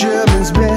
Germans.